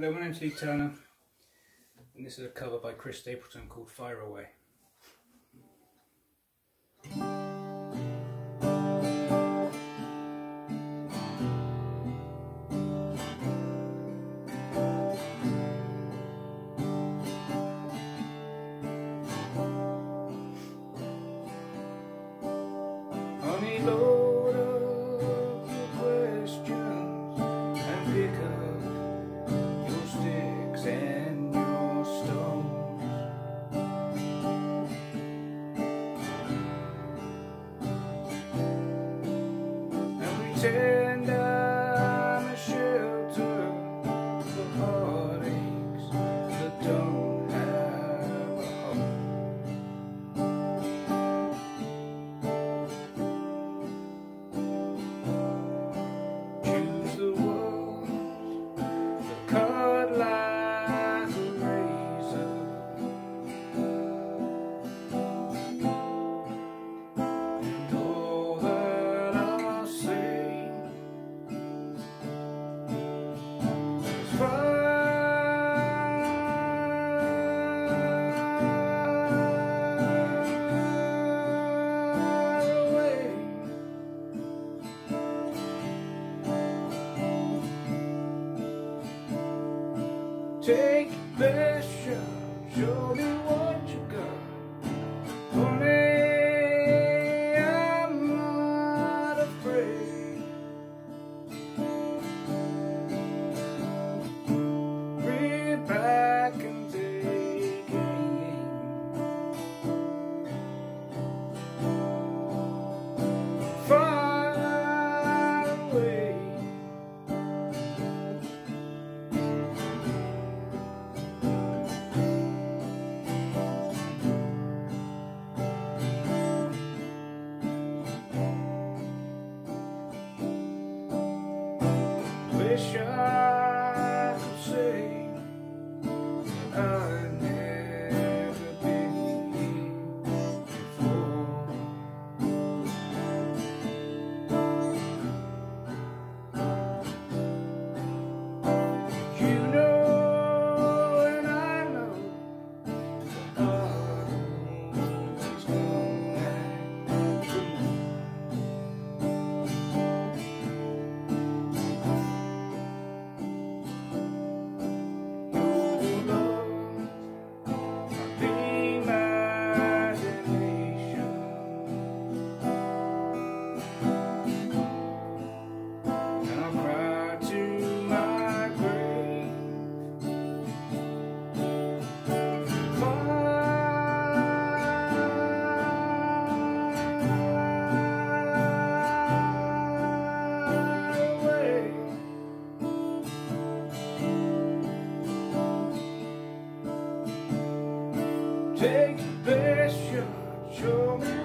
Hello, my name's Lee Turner, and this is a cover by Chris Stapleton called Fire Away. And pretend Take best shot, show me what you got. I Take the best shot. Show me.